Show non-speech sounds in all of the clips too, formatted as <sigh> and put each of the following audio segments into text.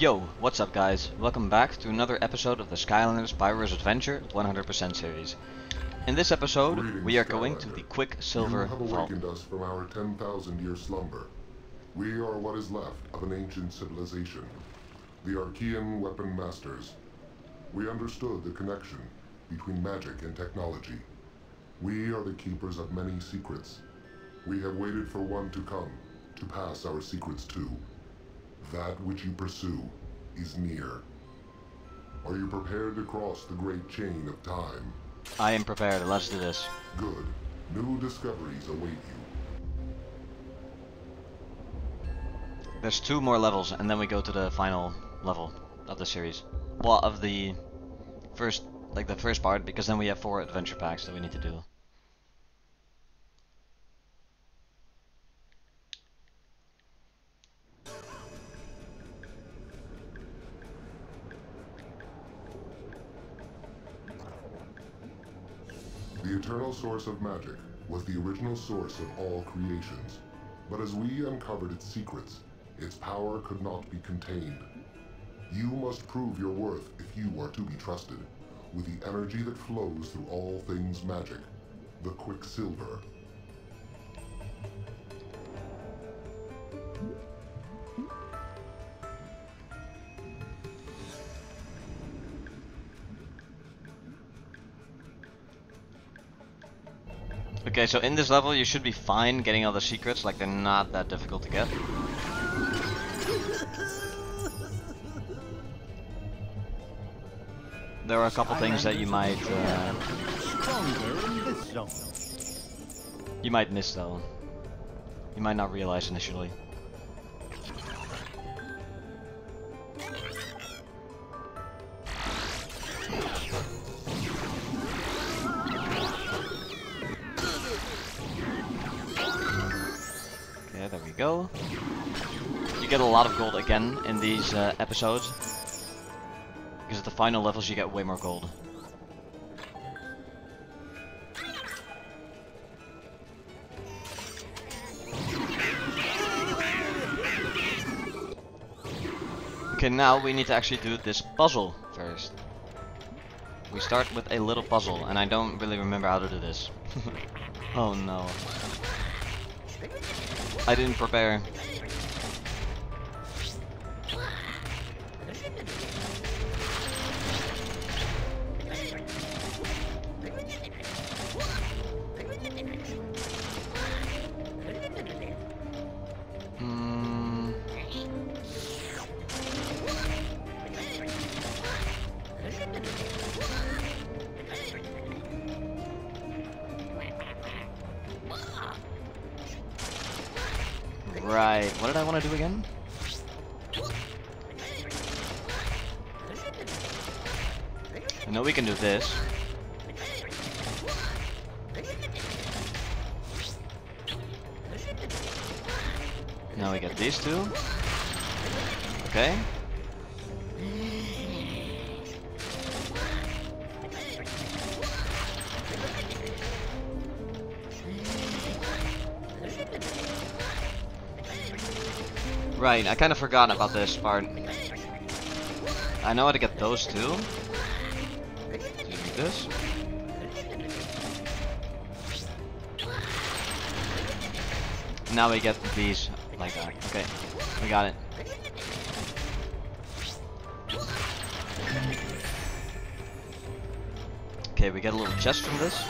Yo, what's up guys? Welcome back to another episode of the Skylanders Spyro's Adventure 100% series. In this episode, Greetings, we are going to the Quicksilver Vault. You have Vault. awakened us from our 10,000 year slumber. We are what is left of an ancient civilization, the Arkeyan Weapon Masters. We understood the connection between magic and technology. We are the keepers of many secrets. We have waited for one to come, to pass our secrets to. That which you pursue is near. Are you prepared to cross the great chain of time? I am prepared, let's do this. Good. New discoveries await you. There's two more levels and then we go to the final level of the series. Well, of the first, like the first part, because then we have four adventure packs that we need to do. Eternal source of magic was the original source of all creations. But as we uncovered its secrets, its power could not be contained. You must prove your worth if you are to be trusted, with the energy that flows through all things magic, the Quicksilver. So in this level you should be fine getting all the secrets, like they're not that difficult to get. There are a couple things that you might uh, Stronger in this zone. you might miss though. You might not realize initially. Lot of gold again in these uh, episodes. Because at the final levels you get way more gold. Okay, now we need to actually do this puzzle first. We start with a little puzzle, and I don't really remember how to do this. <laughs> oh no. I didn't prepare. I know we can do this. Now we get these two. Okay. Right, I kind of forgot about this part. I know how to get those two. This. Now we get these like that. Okay, we got it. Okay, we get a little chest from this.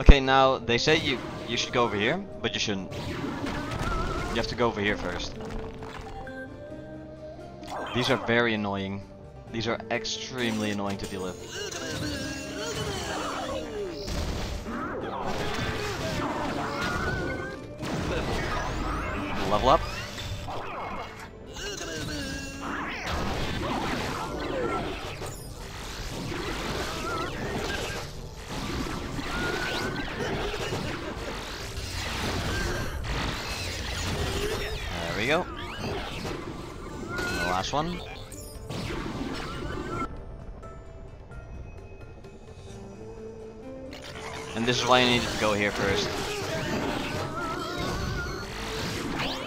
Okay, now they say you you should go over here, but you shouldn't. You have to go over here first. These are very annoying. These are extremely annoying to deal with. Level up. And this is why I needed to go here first.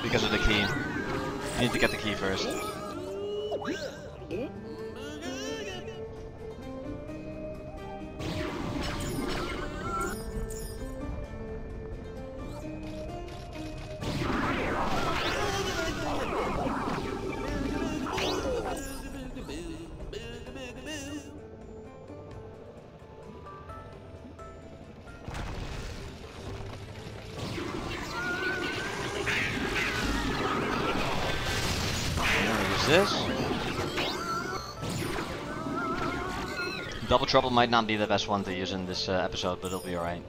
Because of the key. I need to get the key first. Trouble might not be the best one to use in this uh, episode, but it'll be alright.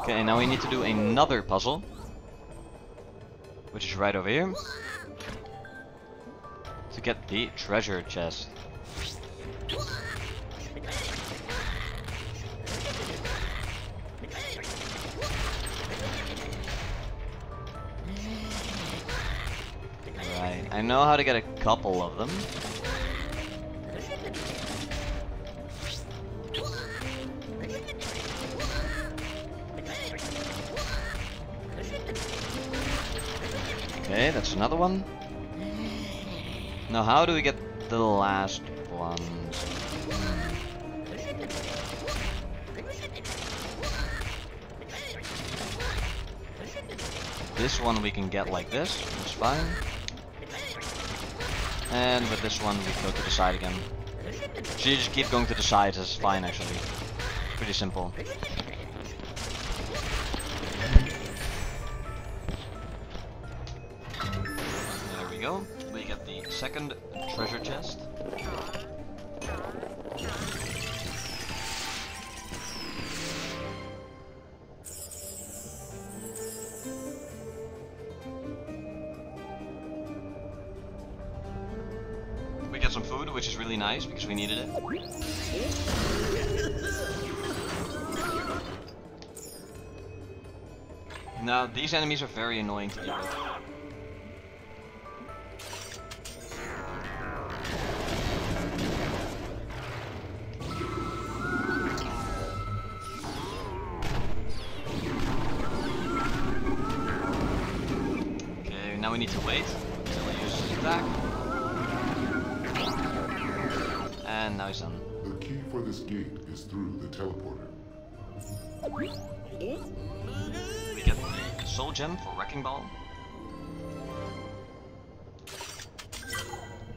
Okay, now we need to do another puzzle. Which is right over here. The treasure chest. Right, I know how to get a couple of them. Okay, that's another one. Now, how do we get the last one? This one we can get like this, that's fine. And with this one we go to the side again. So you just keep going to the sides, that's fine actually. Pretty simple. Get some food, which is really nice because we needed it. Now, these enemies are very annoying to deal with. Soul gem for Wrecking Ball.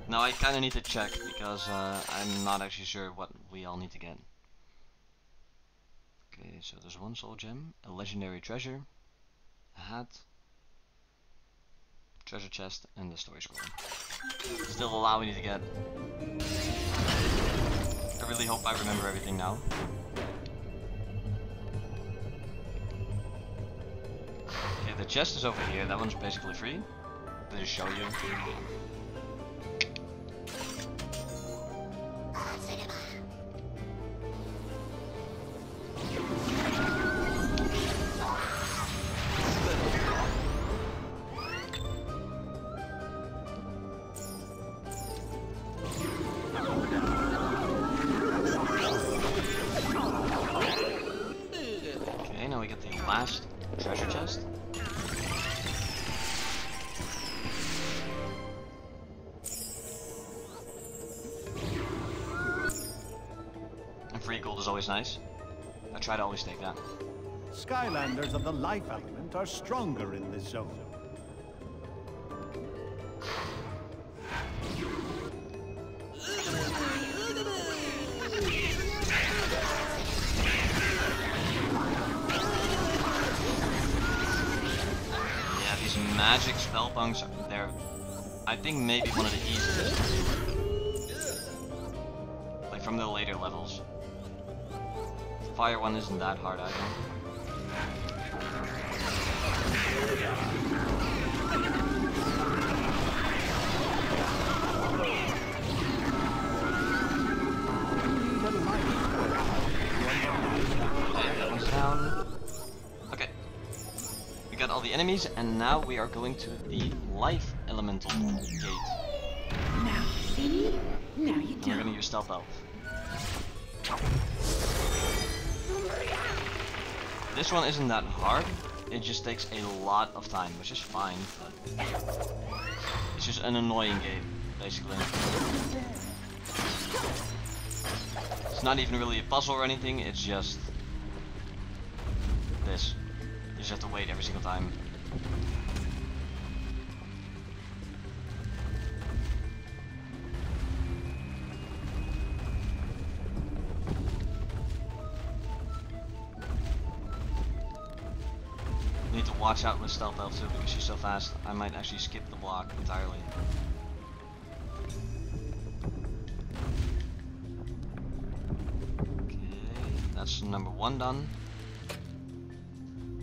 Now I kinda need to check because uh, I'm not actually sure what we all need to get. Okay, so there's one soul gem, a legendary treasure, a hat, treasure chest, and the story scroll. Still a lot we need to get. I really hope I remember everything now. The chest is over here. That one's basically free. They just show you. Okay, now we get the last treasure chest. Nice. I try to always take that. Skylanders of the life element are stronger in this zone. Yeah, these magic spell punks, they're, I think, maybe one of the easiest. fire one isn't that hard, I Okay. We got all the enemies, and now we are going to the life elemental gate. Now, see? Now you do. We're gonna use stealth elf. This one isn't that hard. It just takes a lot of time, which is fine. It's just an annoying game, basically. It's not even really a puzzle or anything. It's just this. You just have to wait every single time. Watch out with Stealth Elf too because she's so fast. I might actually skip the block entirely. Okay, that's number one done.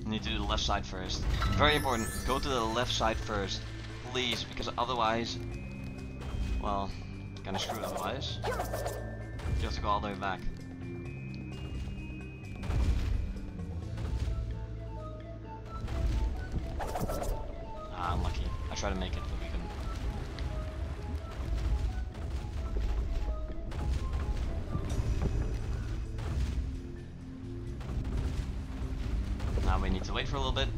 Need to do the left side first. Very important. Go to the left side first, please, because otherwise, well, kinda screwed otherwise. You have to go all the way back. Try to make it, but we couldn't. Now we need to wait for a little bit.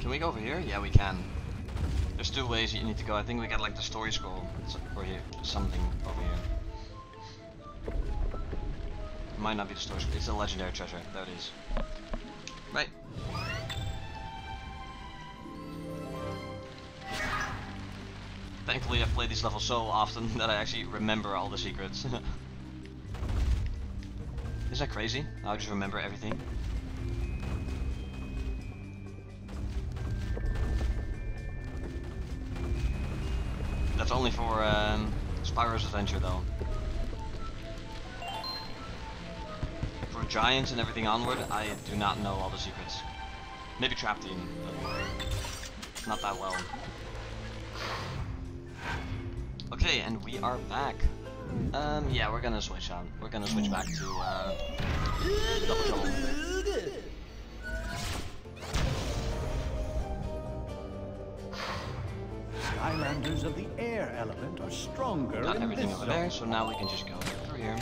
Can we go over here? Yeah, we can. There's two ways you need to go. I think we got like the story scroll or here, something over here. It might not be the story scroll. It's a legendary treasure. It is. Right. Thankfully, I've played these levels so often <laughs> that I actually remember all the secrets. <laughs> is that crazy? I just remember everything. That's only for um, Spyro's Adventure though. For Giants and everything onward, I do not know all the secrets. Maybe Trap Team, but not that well. Okay, and we are back. Um, yeah, we're gonna switch on. We're gonna switch back to uh, Double Trouble. Skylanders of the air element are stronger Got everything over there, so now we can just go through here.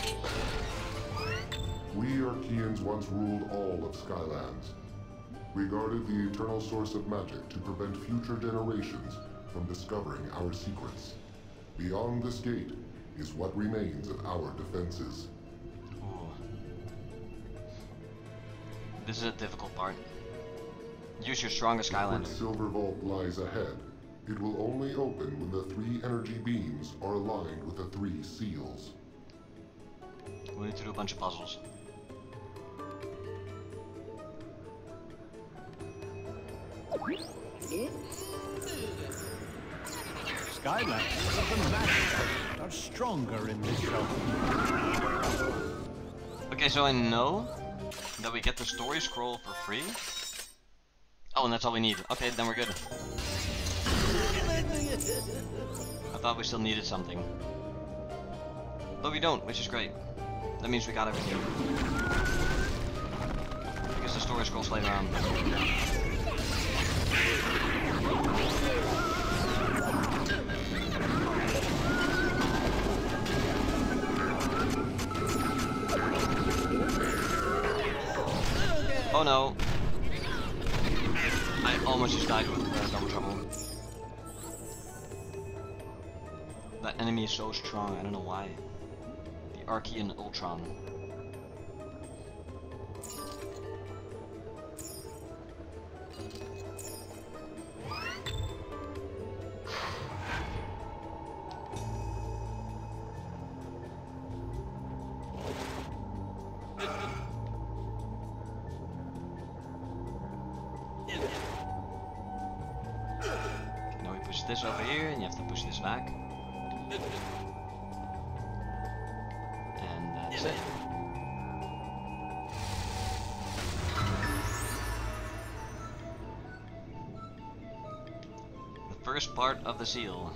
We Arkeyans once ruled all of Skylands. We guarded the eternal source of magic to prevent future generations from discovering our secrets. Beyond this gate is what remains of our defenses. Ooh. This is a difficult part. Use your strongest Skylander. Quicksilver Vault lies ahead. It will only open when the three energy beams are aligned with the three seals. We need to do a bunch of puzzles. Skylanders of the magic are stronger in this zone. Okay, so I know that we get the story scroll for free. Oh, and that's all we need. Okay, then we're good. I thought we still needed something. But we don't, which is great. That means we got everything. I guess the story scroll's later on. Oh no. I almost just died with uh, double trouble. Enemy is so strong, I don't know why. The Arkeyan Ultron. Now we push this over here, and you have to push this back. And that's it. The first part of the seal.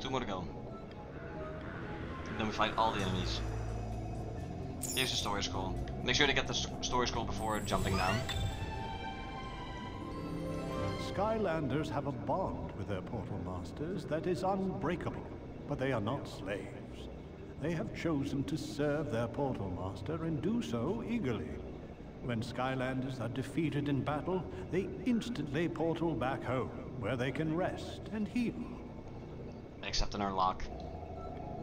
Two more to go. Then we fight all the enemies. Here's the story scroll. Make sure to get the st story scroll before jumping down. Skylanders have a bond with their portal masters that is unbreakable, but they are not slaves. They have chosen to serve their portal master and do so eagerly. When Skylanders are defeated in battle, they instantly portal back home, where they can rest and heal. Except in our lock,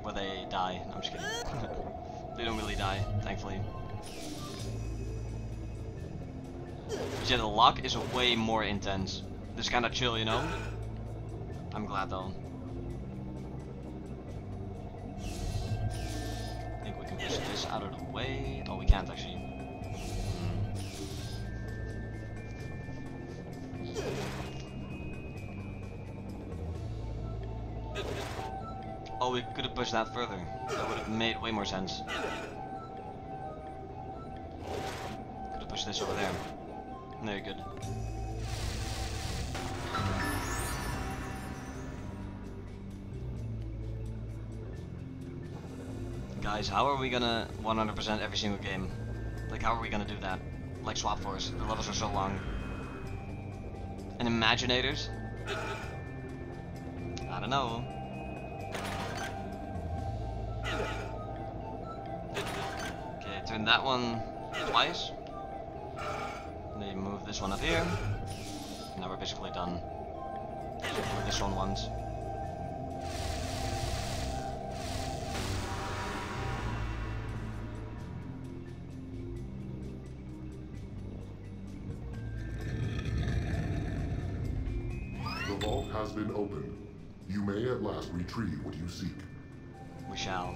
where they die. No, I'm just kidding. <laughs> they don't really die, thankfully. Yeah, the lock is way more intense. This kind of chill, you know? I'm glad though. I think we can push this out of the way. Oh, we can't actually. Hmm. Oh, we could have pushed that further. That would have made way more sense. Could have pushed this over there. Very good. Guys, how are we gonna 100% every single game? Like, how are we gonna do that? Like Swap Force, the levels are so long. And Imaginators? I don't know. Okay, turn that one twice. Then move this one up here. Now we're basically done. Move this one once. Been opened. You may at last retrieve what you seek. We shall.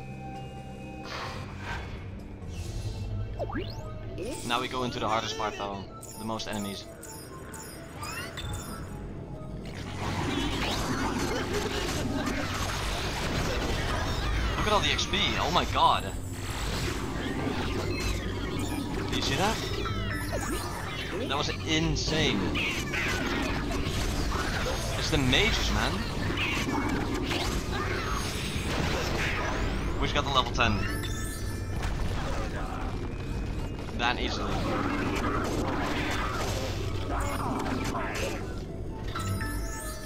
Now we go into the hardest part though, the most enemies. Look at all the XP, oh my god. Do you see that? That was insane. The mages, man. We just got the level 10. That easily.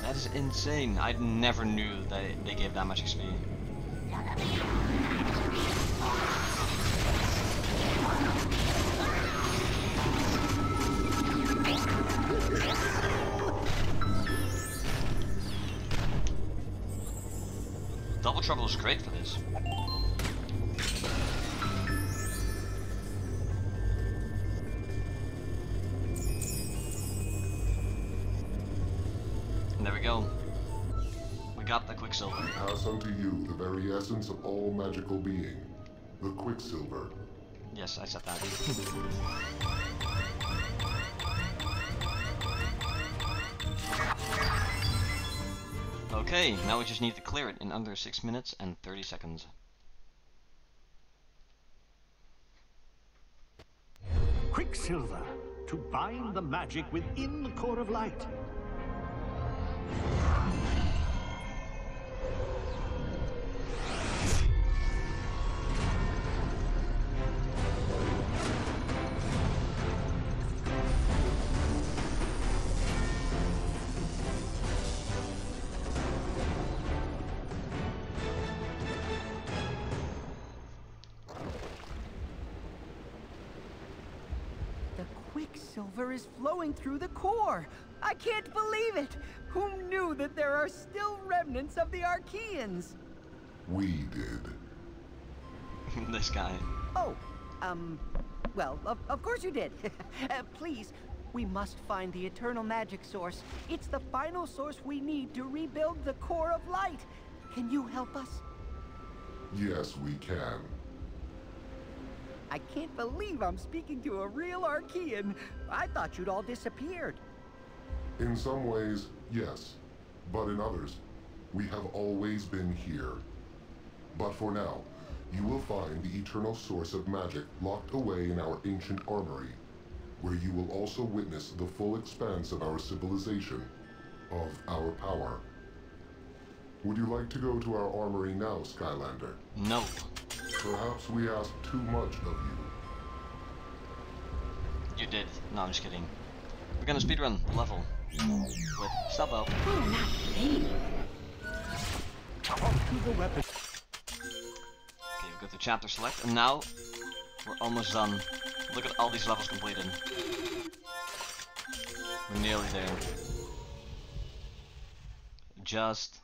That is insane. I never knew that they gave that much XP. Double Trouble is great for this. And there we go. We got the Quicksilver. Pass unto you the very essence of all magical being, the Quicksilver. Yes, I said that. <laughs> okay, now we just need to clear it in under 6 minutes and 30 seconds. Quicksilver, to bind the magic within the core of light. Quicksilver is flowing through the core. I can't believe it. Who knew that there are still remnants of the Arkeyans? We did. <laughs> this guy. Oh, um, well, of, of course you did. <laughs> uh, please, we must find the eternal magic source. It's the final source we need to rebuild the core of light. Can you help us? Yes, we can. I can't believe I'm speaking to a real Arkeyan. I thought you'd all disappeared. In some ways, yes. But in others, we have always been here. But for now, you will find the eternal source of magic locked away in our ancient armory, where you will also witness the full expanse of our civilization, of our power. Would you like to go to our armory now, Skylander? No. Perhaps we asked too much of you. You did. No, I'm just kidding. We're gonna speedrun the level. With stop out. Oh, not me. Off to the weapon. Okay, we go to chapter select, and now we're almost done. Look at all these levels completed. We're nearly there. Just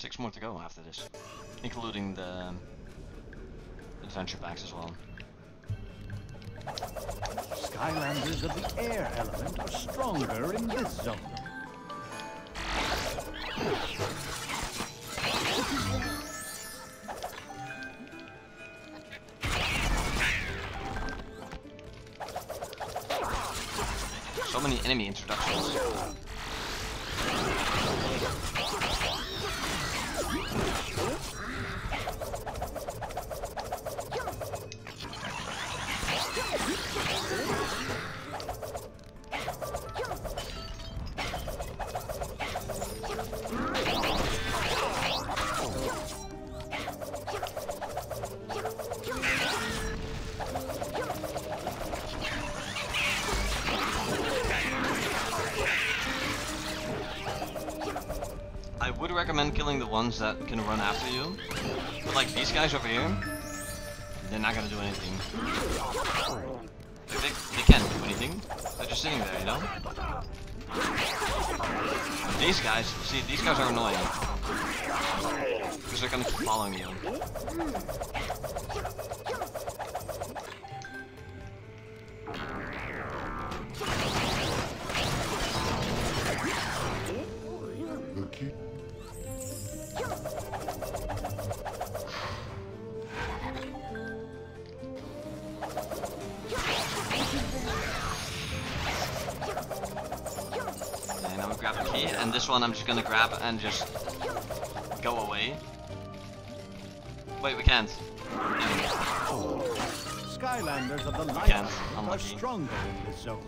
six more to go after this, including the um, adventure packs as well. Skylanders of the air element are stronger in this zone. So many enemy introductions. Recommend killing the ones that can run after you. But like these guys over here, they're not gonna do anything. Like, they, they can't do anything. They're just sitting there, you know? But these guys, see, these guys are annoying. Because they're gonna keep following you. Grab the key, and this one I'm just gonna grab and just go away. Wait, we can't. Skylanders of the light Can't. element are stronger in this zone.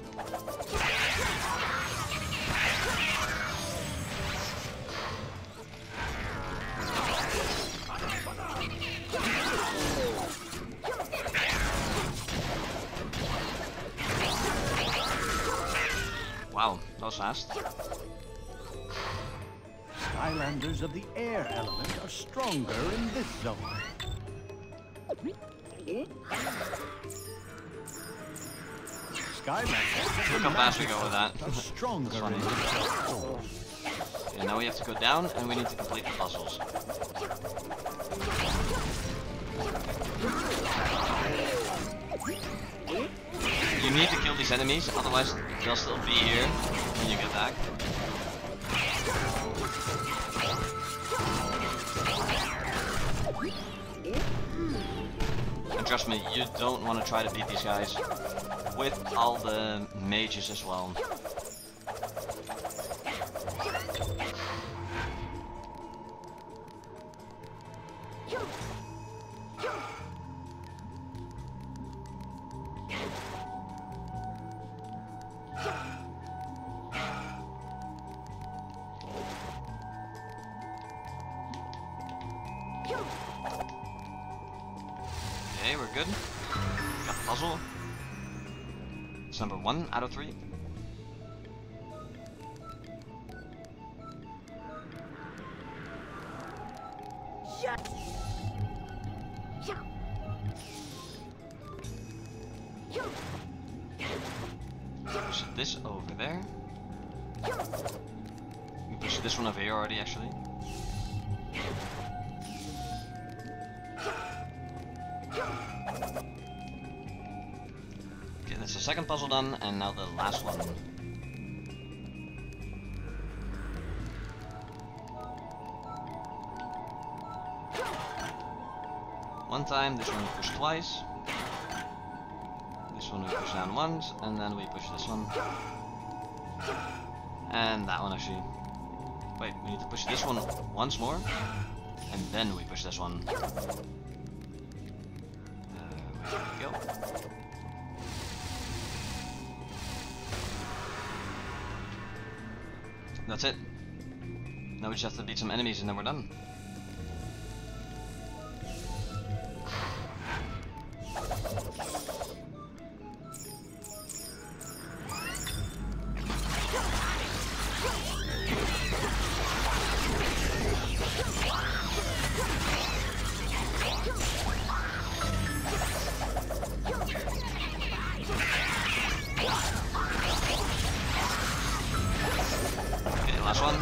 Wow, that was fast. Of the air element are stronger in this zone. Look how fast we go with that. stronger in this zone. And now we have to go down, and we need to complete the puzzles. You need to kill these enemies, otherwise they'll still be here when you get back. Trust me, you don't want to try to beat these guys with all the mages as well. Okay, we're good. Got the puzzle. It's number one out of three. And now the last one. One time, this one we push twice. This one we push down once, and then we push this one. And that one actually. Wait, we need to push this one once more, and then we push this one. Uh, we go? That's it. Now we just have to beat some enemies and then we're done. Last one.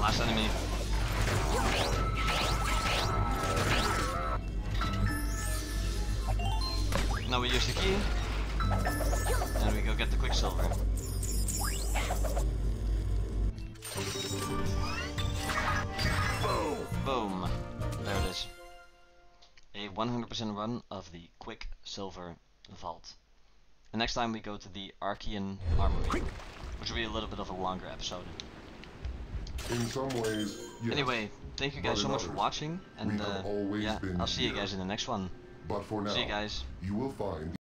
Last enemy. Now we use the key. 100% run of the Quicksilver Vault. And next time we go to the Arkeyan Armory, which will be a little bit of a longer episode. In some ways, yes. Anyway, thank you guys so much for watching, and uh, yeah, I'll see you guys in the next one. But for now, See you guys. you will find